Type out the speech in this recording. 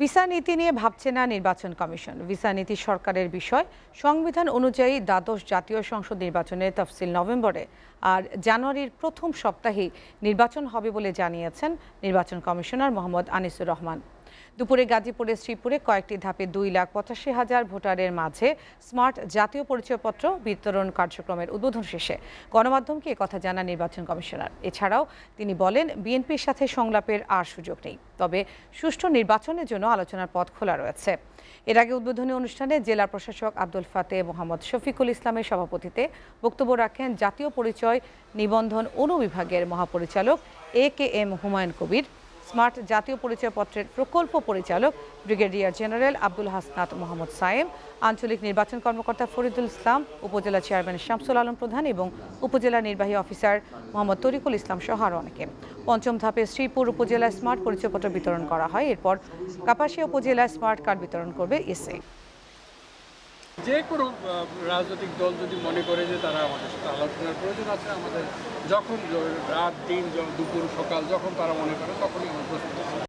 Visa নীতি নিয়ে ভাবছে না নির্বাচন কমিশন। ভিসা নীতি সরকারের বিষয়। সংবিধান অনুযায়ী দ্বাদশ জাতীয় সংসদ নির্বাচনের তফসিল নভেম্বরে। আর জানুয়ারির প্রথম সপ্তাহেই নির্বাচন হবে বলে জানিয়েছেন নির্বাচন কমিশনার মোহাম্মদ আনিসুর রহমান। দুপুরে গাজীপুরের শ্রীপুরে কয়েকটি ধাপে দুই লাখ পঁচাশি হাজার ভোটারের মাঝে স্মার্ট জাতীয় পরিচয়পত্র বিতরণ কার্যক্রমের উদ্বোধন শেষে গণমাধ্যমকে কথা জানান নির্বাচন কমিশনার। এছাড়াও তিনি বলেন, বিএনপির সাথে সংলাপের আর সুযোগ নেই। তবে সুষ্ঠু নির্বাচনের জন্য আলোচনার পথ খোলা রয়েছে। এর আগে উদ্বোধনী অনুষ্ঠানে জেলা প্রশাসক আব্দুল ফাতে মোহাম্মদ শফিকুল ইসলামের সভাপতিতে বক্তব্য রাখেন জাতীয় পরিচয় নিবন্ধন অনুবিভাগের মহাপরিচালক এ K M Humayun Kabir smart জাতীয় পরিচয়পত্রের প্রকল্প পরিচালক ব্রিগেডিয়ার জেনারেল আব্দুল হাসনাত মোহাম্মদ সায়েম, আঞ্চলিক নির্বাচন কর্মকর্তা ফরিদুল ইসলাম, উপজেলা চেয়ারম্যান শামসুল আলম প্রধান এবং উপজেলা নির্বাহী অফিসার মোহাম্মদ তরিকুল ইসলাম সহ আরও অনেকে। পঞ্চম ধাপে শ্রীপুর উপজেলায় স্মার্ট পরিচয়পত্র বিতরণ করা হয়। এরপর কাপাসিয়া উপজেলায় স্মার্ট কার্ড বিতরণ করবে এসএ। যে কোনো রাজনৈতিক দল যদি মনে করে যে তারা আমাদের সাথে আলোচনার প্রয়োজন আছে, আমাদের যখন রাত, দিন দুপুর, সকাল, যখন তারা মনে করে, তখনই আমরা প্রস্তুত।